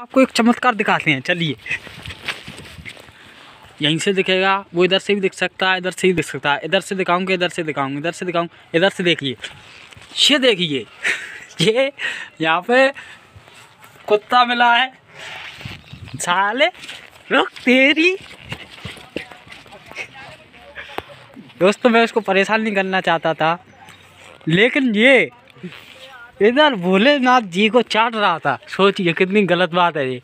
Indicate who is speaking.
Speaker 1: आपको एक चमत्कार दिखाते हैं, चलिए। यहीं से दिखेगा, वो इधर से भी दिख सकता है, इधर से भी दिख सकता है। इधर से दिखाऊँगा, इधर से दिखाऊँगा, इधर से दिखाऊँगा, इधर से देखिए। ये देखिए, ये यहाँ पे कुत्ता मिला है। साले, रुक तेरी। दोस्तों, मैं उसको परेशान नहीं करना चाहता था। लेकिन ये इधर भोलेनाथ जी को चाट रहा था। सोचिए कितनी गलत बात है ये।